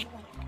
Oh, my God.